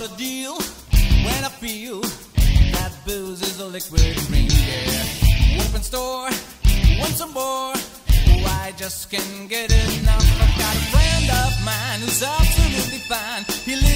What a deal when I feel that booze is a liquid ring, yeah. Open store, want some more. Oh, I just can't get enough. I've got a friend of mine who's absolutely fine. He lives.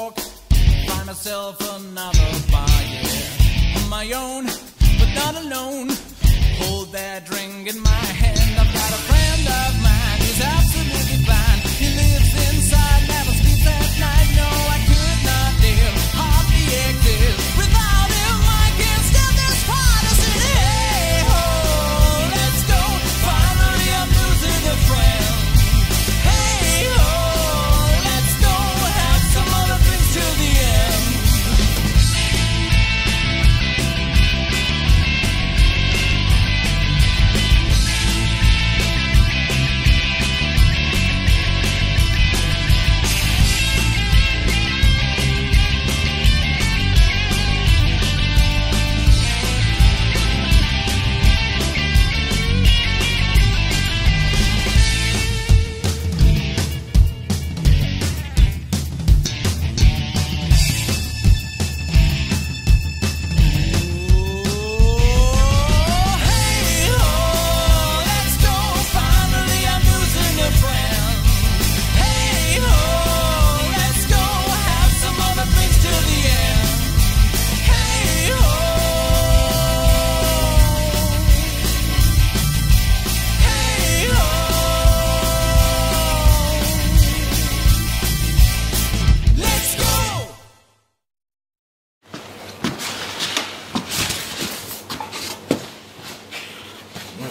Walk. Find myself another yeah. On my own,